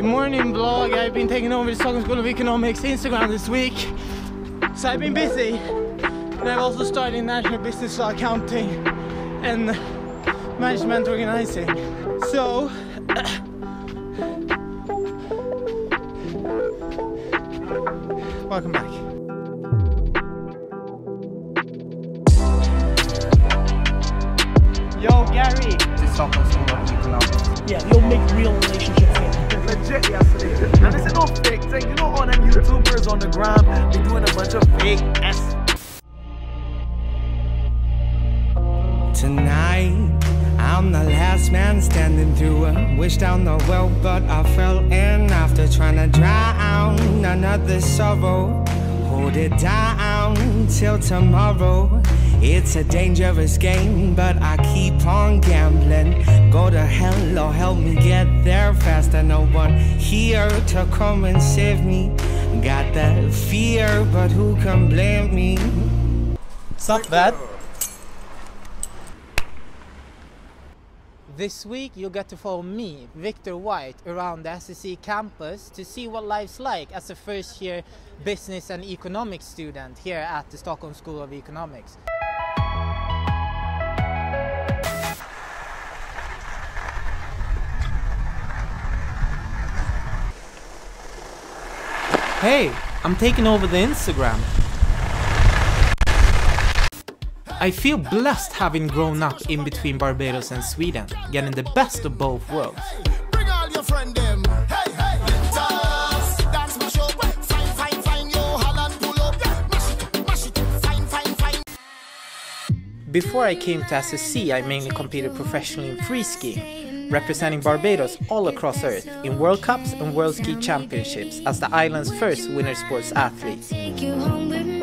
Good morning vlog. I've been taking over the Stockholm School of Economics Instagram this week. So I've been busy. And I've also started National Business Law Accounting and Management Organizing. So welcome back. Yo Gary! The Stockholm School of Economics. Yeah, you'll make real relationships here. Legit yesterday. And this is no fake thing. You know all them YouTubers on the doing a bunch of fake S. Tonight, I'm the last man standing through a wish down the well, but I fell in after trying to drown another sorrow. Hold it down till tomorrow. It's a dangerous game, but I keep on gambling. Go to hell or help me get there faster. No one here to come and save me. Got that fear, but who can blame me? It's not This week you'll get to follow me, Victor White, around the SEC campus to see what life's like as a first year business and economics student here at the Stockholm School of Economics. Hey, I'm taking over the Instagram. I feel blessed having grown up in between Barbados and Sweden, getting the best of both worlds. Before I came to SSE, I mainly competed professionally in free skiing, representing Barbados all across Earth in World Cups and World Ski Championships as the island's first winter sports athlete.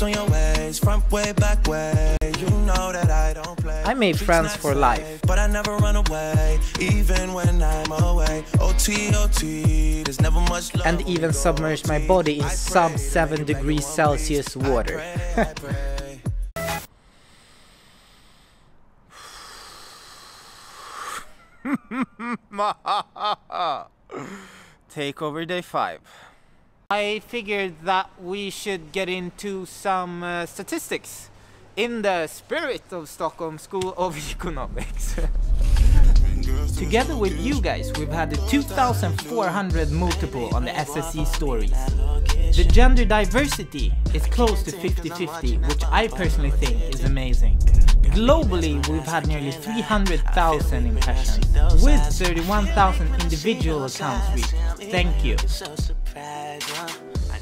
On your ways, front way, back way. You know that I don't play. I made friends for life. But I never run away, even when I'm away. OT, OT, there's never much love. and even submerged my body in sub 7 degrees Celsius water. pray, I pray. Take over day five. I figured that we should get into some uh, statistics in the spirit of Stockholm School of Economics. Together with you guys, we've had a 2,400 multiple on the SSE stories. The gender diversity is close to 50-50, which I personally think is amazing. Globally, we've had nearly 300,000 impressions, with 31,000 individual accounts reached. Thank you.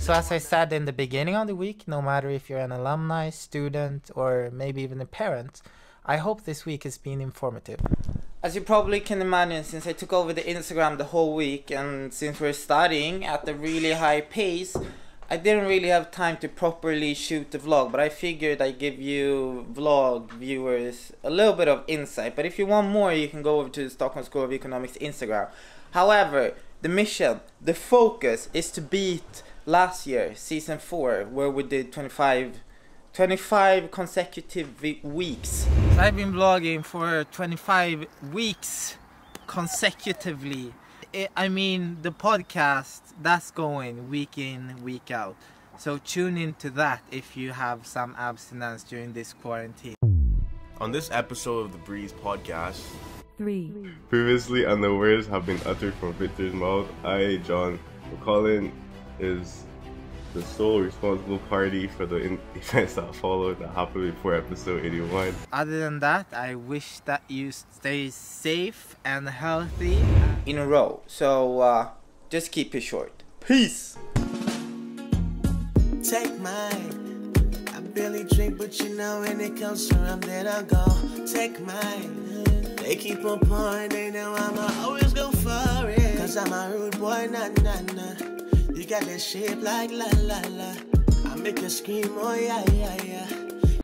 So as I said in the beginning of the week, no matter if you're an alumni, student, or maybe even a parent, I hope this week has been informative. As you probably can imagine, since I took over the Instagram the whole week and since we're studying at a really high pace, I didn't really have time to properly shoot the vlog, but I figured I'd give you vlog viewers a little bit of insight. But if you want more, you can go over to the Stockholm School of Economics Instagram. However, the mission, the focus is to beat last year, season 4, where we did 25 25 consecutive weeks. So I've been vlogging for 25 weeks consecutively. I- I mean, the podcast that's going week in, week out. So tune in to that if you have some abstinence during this quarantine. On this episode of the Breeze podcast, three, Previously, and the words have been uttered from Victor's mouth. I, John McCollin, is the sole responsible party for the in- events that followed that happened before episode 81. Other than that, I wish that you stay safe and healthy in a row. So uh, just keep it short. Peace. Take mine. I barely drink, but you know when it comes to rum, then I'll go. Take mine. They keep on pouring, they know I'ma always go for it. Cause I'm a rude boy, nah, nah, nah. Got that shape like la, la, la. I make you scream, oh yeah, yeah, yeah.